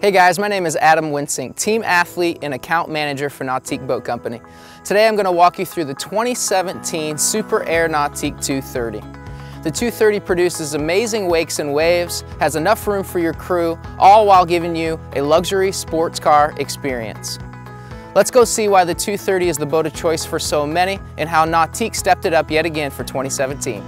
Hey guys, my name is Adam Winsink, team athlete and account manager for Nautique Boat Company. Today I'm going to walk you through the 2017 Super Air Nautique 230. The 230 produces amazing wakes and waves, has enough room for your crew, all while giving you a luxury sports car experience. Let's go see why the 230 is the boat of choice for so many and how Nautique stepped it up yet again for 2017.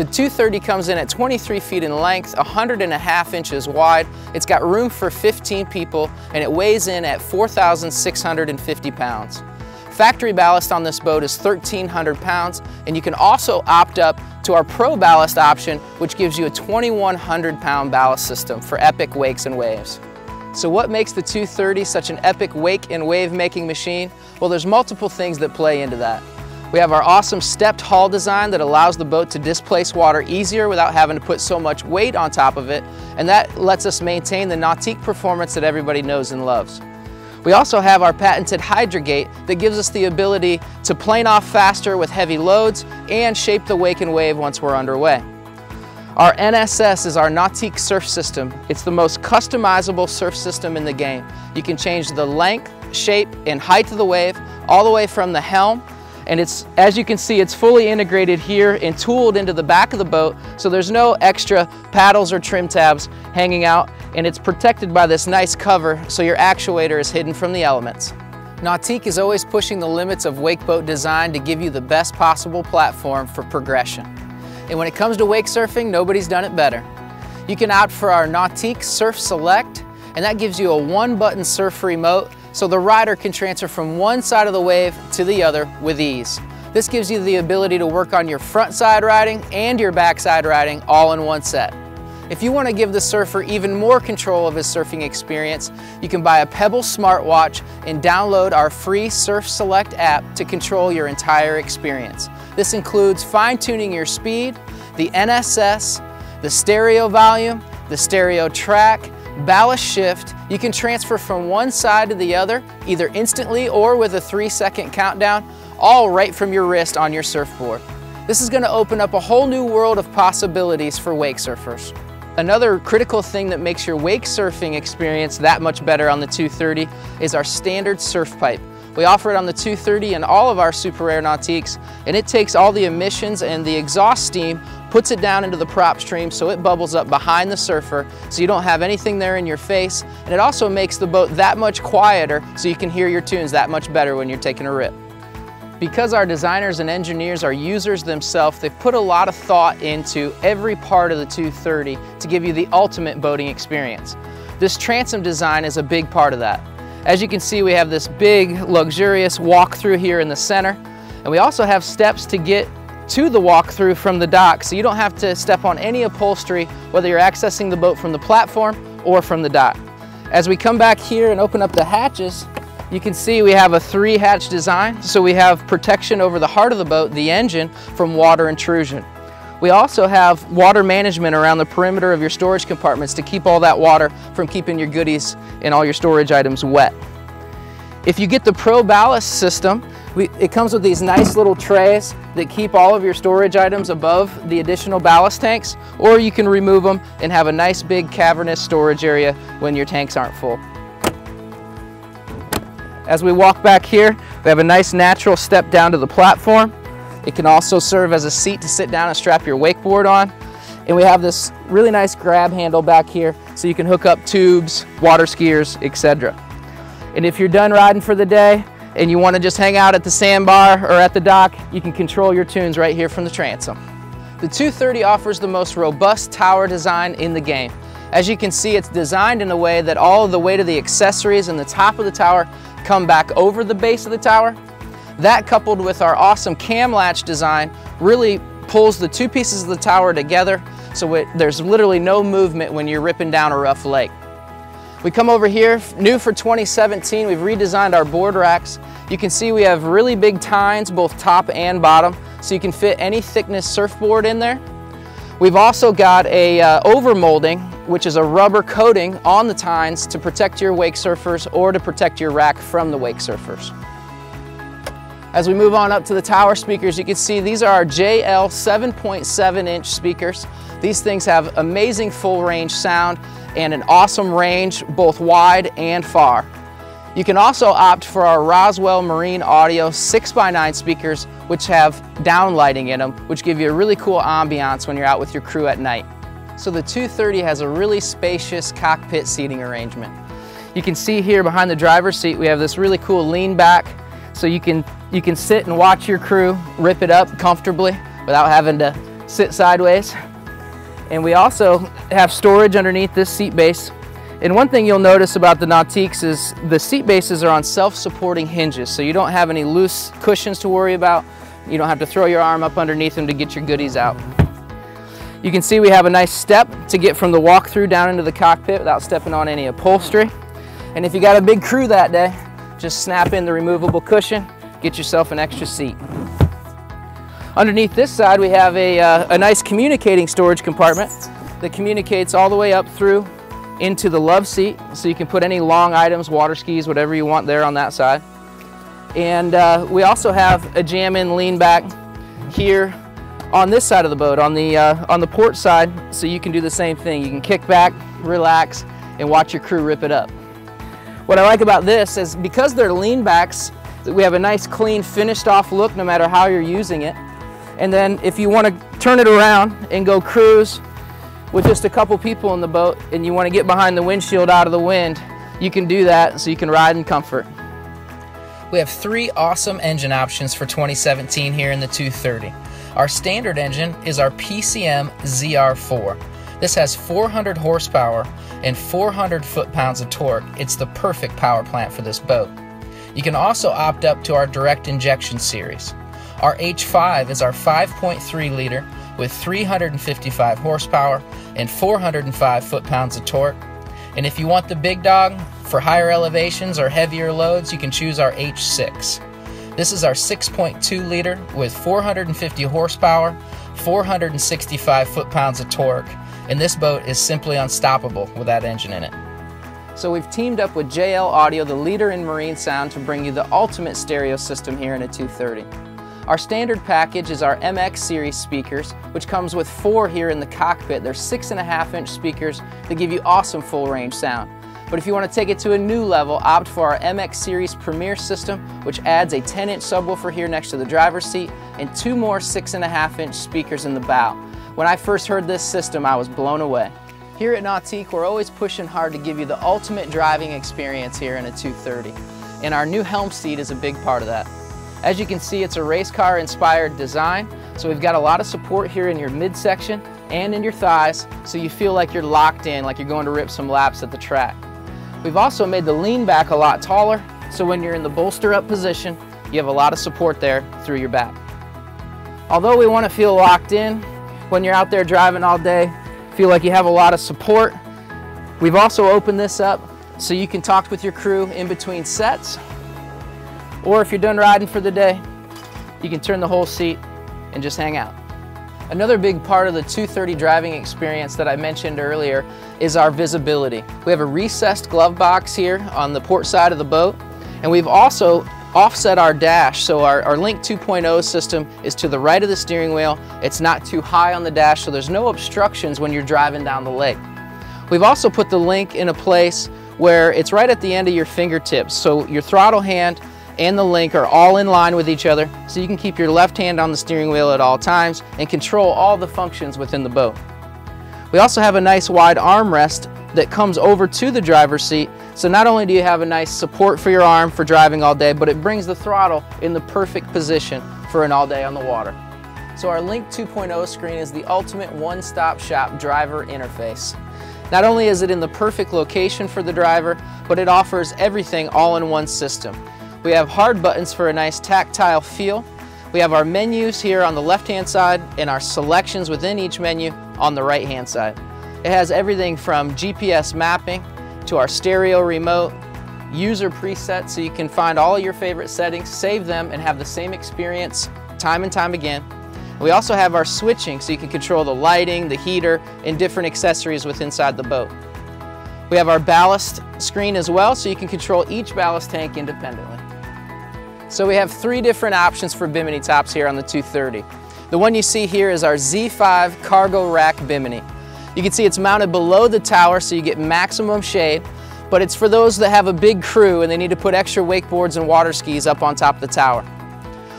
The 230 comes in at 23 feet in length, 100 and a half inches wide. It's got room for 15 people and it weighs in at 4,650 pounds. Factory ballast on this boat is 1,300 pounds and you can also opt up to our Pro Ballast option which gives you a 2,100 pound ballast system for epic wakes and waves. So what makes the 230 such an epic wake and wave making machine? Well, there's multiple things that play into that. We have our awesome stepped hull design that allows the boat to displace water easier without having to put so much weight on top of it, and that lets us maintain the Nautique performance that everybody knows and loves. We also have our patented Hydrogate that gives us the ability to plane off faster with heavy loads and shape the wake and wave once we're underway. Our NSS is our Nautique surf system. It's the most customizable surf system in the game. You can change the length, shape, and height of the wave all the way from the helm and it's, as you can see, it's fully integrated here and tooled into the back of the boat, so there's no extra paddles or trim tabs hanging out, and it's protected by this nice cover so your actuator is hidden from the elements. Nautique is always pushing the limits of wake boat design to give you the best possible platform for progression. And when it comes to wake surfing, nobody's done it better. You can opt for our Nautique Surf Select, and that gives you a one-button surf remote so the rider can transfer from one side of the wave to the other with ease. This gives you the ability to work on your front side riding and your back side riding all in one set. If you want to give the surfer even more control of his surfing experience, you can buy a Pebble smartwatch and download our free Surf Select app to control your entire experience. This includes fine-tuning your speed, the NSS, the stereo volume, the stereo track, ballast shift, you can transfer from one side to the other, either instantly or with a three second countdown, all right from your wrist on your surfboard. This is going to open up a whole new world of possibilities for wake surfers. Another critical thing that makes your wake surfing experience that much better on the 230 is our standard surf pipe. We offer it on the 230 and all of our Super Air Nautiques, and it takes all the emissions and the exhaust steam, puts it down into the prop stream so it bubbles up behind the surfer so you don't have anything there in your face, and it also makes the boat that much quieter so you can hear your tunes that much better when you're taking a rip. Because our designers and engineers are users themselves, they've put a lot of thought into every part of the 230 to give you the ultimate boating experience. This transom design is a big part of that. As you can see, we have this big, luxurious walk-through here in the center. And we also have steps to get to the walk-through from the dock, so you don't have to step on any upholstery, whether you're accessing the boat from the platform or from the dock. As we come back here and open up the hatches, you can see we have a three hatch design, so we have protection over the heart of the boat, the engine, from water intrusion. We also have water management around the perimeter of your storage compartments to keep all that water from keeping your goodies and all your storage items wet. If you get the Pro Ballast system, we, it comes with these nice little trays that keep all of your storage items above the additional ballast tanks, or you can remove them and have a nice big cavernous storage area when your tanks aren't full. As we walk back here, we have a nice natural step down to the platform. It can also serve as a seat to sit down and strap your wakeboard on. And we have this really nice grab handle back here so you can hook up tubes, water skiers, etc. And if you're done riding for the day and you want to just hang out at the sandbar or at the dock, you can control your tunes right here from the transom. The 230 offers the most robust tower design in the game. As you can see, it's designed in a way that all of the weight of the accessories and the top of the tower come back over the base of the tower that coupled with our awesome cam latch design really pulls the two pieces of the tower together so it, there's literally no movement when you're ripping down a rough lake. We come over here, new for 2017, we've redesigned our board racks. You can see we have really big tines, both top and bottom, so you can fit any thickness surfboard in there. We've also got a uh, overmolding, which is a rubber coating on the tines to protect your wake surfers or to protect your rack from the wake surfers. As we move on up to the tower speakers, you can see these are our JL 7.7 inch speakers. These things have amazing full range sound and an awesome range both wide and far. You can also opt for our Roswell Marine Audio 6x9 speakers which have downlighting in them which give you a really cool ambiance when you're out with your crew at night. So the 230 has a really spacious cockpit seating arrangement. You can see here behind the driver's seat we have this really cool lean back so you can, you can sit and watch your crew rip it up comfortably without having to sit sideways. And we also have storage underneath this seat base. And one thing you'll notice about the Nautiques is the seat bases are on self-supporting hinges, so you don't have any loose cushions to worry about. You don't have to throw your arm up underneath them to get your goodies out. You can see we have a nice step to get from the walk-through down into the cockpit without stepping on any upholstery. And if you got a big crew that day, just snap in the removable cushion, get yourself an extra seat. Underneath this side, we have a, uh, a nice communicating storage compartment that communicates all the way up through into the love seat. So you can put any long items, water skis, whatever you want there on that side. And uh, we also have a jam-in lean back here on this side of the boat, on the, uh, on the port side, so you can do the same thing. You can kick back, relax, and watch your crew rip it up. What I like about this is because they're lean backs, we have a nice clean finished off look no matter how you're using it. And then if you want to turn it around and go cruise with just a couple people in the boat and you want to get behind the windshield out of the wind, you can do that so you can ride in comfort. We have three awesome engine options for 2017 here in the 230. Our standard engine is our PCM ZR4. This has 400 horsepower and 400 foot-pounds of torque. It's the perfect power plant for this boat. You can also opt up to our direct injection series. Our H5 is our 5.3 liter with 355 horsepower and 405 foot-pounds of torque. And if you want the big dog for higher elevations or heavier loads, you can choose our H6. This is our 6.2 liter with 450 horsepower, 465 foot-pounds of torque, and this boat is simply unstoppable with that engine in it. So we've teamed up with JL Audio, the leader in marine sound, to bring you the ultimate stereo system here in a 230. Our standard package is our MX series speakers, which comes with four here in the cockpit. They're six and a half inch speakers that give you awesome full range sound. But if you want to take it to a new level, opt for our MX Series Premier system, which adds a 10 inch subwoofer here next to the driver's seat and two more six and a half inch speakers in the bow. When I first heard this system, I was blown away. Here at Nautique, we're always pushing hard to give you the ultimate driving experience here in a 230. And our new helm seat is a big part of that. As you can see, it's a race car inspired design, so we've got a lot of support here in your midsection and in your thighs, so you feel like you're locked in, like you're going to rip some laps at the track. We've also made the lean back a lot taller, so when you're in the bolster up position, you have a lot of support there through your back. Although we want to feel locked in, when you're out there driving all day, feel like you have a lot of support. We've also opened this up so you can talk with your crew in between sets. Or if you're done riding for the day, you can turn the whole seat and just hang out. Another big part of the 230 driving experience that I mentioned earlier is our visibility. We have a recessed glove box here on the port side of the boat, and we've also offset our dash. So our, our Link 2.0 system is to the right of the steering wheel. It's not too high on the dash, so there's no obstructions when you're driving down the lake. We've also put the Link in a place where it's right at the end of your fingertips. So your throttle hand and the link are all in line with each other so you can keep your left hand on the steering wheel at all times and control all the functions within the boat. We also have a nice wide armrest that comes over to the driver's seat. So not only do you have a nice support for your arm for driving all day, but it brings the throttle in the perfect position for an all day on the water. So our Link 2.0 screen is the ultimate one-stop shop driver interface. Not only is it in the perfect location for the driver, but it offers everything all in one system. We have hard buttons for a nice tactile feel. We have our menus here on the left-hand side and our selections within each menu on the right-hand side. It has everything from GPS mapping to our stereo remote, user presets so you can find all your favorite settings, save them, and have the same experience time and time again. We also have our switching so you can control the lighting, the heater, and different accessories with inside the boat. We have our ballast screen as well so you can control each ballast tank independently. So we have three different options for bimini tops here on the 230. The one you see here is our Z5 Cargo Rack Bimini. You can see it's mounted below the tower so you get maximum shade, but it's for those that have a big crew and they need to put extra wakeboards and water skis up on top of the tower.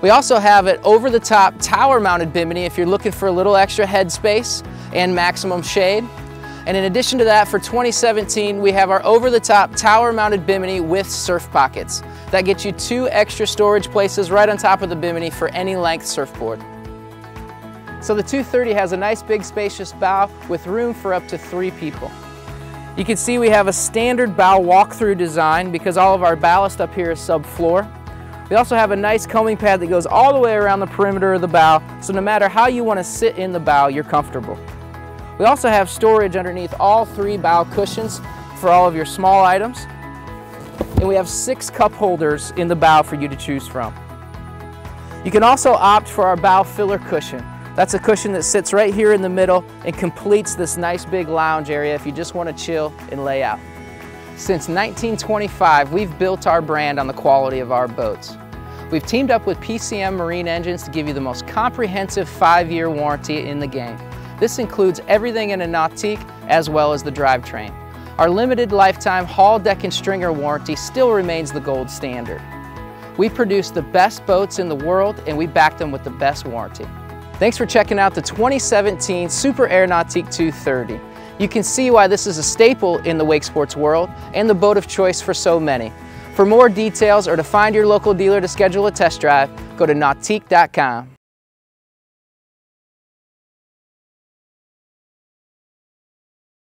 We also have it over the top tower mounted bimini if you're looking for a little extra headspace and maximum shade. And in addition to that, for 2017, we have our over-the-top tower-mounted bimini with surf pockets. That gets you two extra storage places right on top of the bimini for any length surfboard. So the 230 has a nice big spacious bow with room for up to three people. You can see we have a standard bow walk-through design because all of our ballast up here is subfloor. We also have a nice coaming pad that goes all the way around the perimeter of the bow, so no matter how you want to sit in the bow, you're comfortable. We also have storage underneath all three bow cushions for all of your small items. And we have six cup holders in the bow for you to choose from. You can also opt for our bow filler cushion. That's a cushion that sits right here in the middle and completes this nice big lounge area if you just want to chill and lay out. Since 1925, we've built our brand on the quality of our boats. We've teamed up with PCM Marine Engines to give you the most comprehensive five-year warranty in the game. This includes everything in a Nautique as well as the drivetrain. Our limited lifetime hull, deck, and stringer warranty still remains the gold standard. We produce the best boats in the world and we back them with the best warranty. Thanks for checking out the 2017 Super Air Nautique 230. You can see why this is a staple in the wake sports world and the boat of choice for so many. For more details or to find your local dealer to schedule a test drive, go to nautique.com.